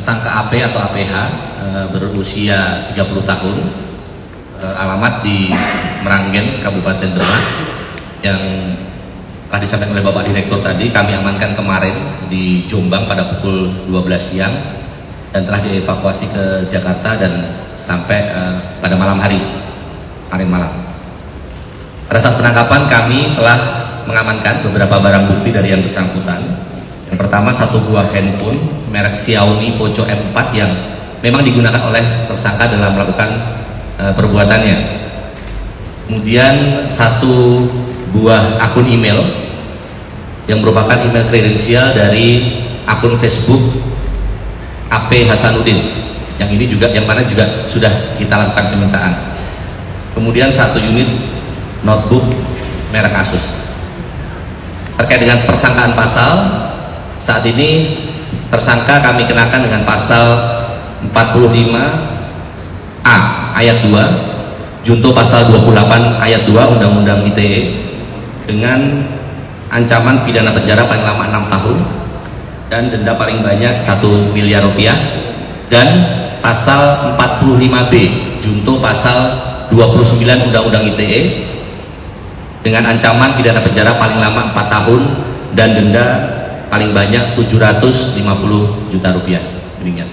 tersangka AP atau APH eh, berusia 30 tahun eh, alamat di Meranggen Kabupaten Demak yang telah disampaikan oleh Bapak Direktur tadi kami amankan kemarin di Jombang pada pukul 12 siang dan telah dievakuasi ke Jakarta dan sampai eh, pada malam hari kemarin malam. Pada saat penangkapan kami telah mengamankan beberapa barang bukti dari yang bersangkutan. Yang pertama satu buah handphone merek Xiaomi Poco M4 yang memang digunakan oleh tersangka dalam melakukan uh, perbuatannya. Kemudian satu buah akun email yang merupakan email kredensial dari akun Facebook AP Hasanuddin yang ini juga yang mana juga sudah kita lakukan permintaan. Kemudian satu unit notebook merek Asus. Terkait dengan persangkaan pasal saat ini tersangka kami kenakan dengan pasal 45 A ayat 2 junto pasal 28 ayat 2 Undang-Undang ITE dengan ancaman pidana penjara paling lama 6 tahun dan denda paling banyak 1 miliar rupiah. Dan pasal 45B junto pasal 29 Undang-Undang ITE dengan ancaman pidana penjara paling lama 4 tahun dan denda paling banyak 750 juta rupiah demikian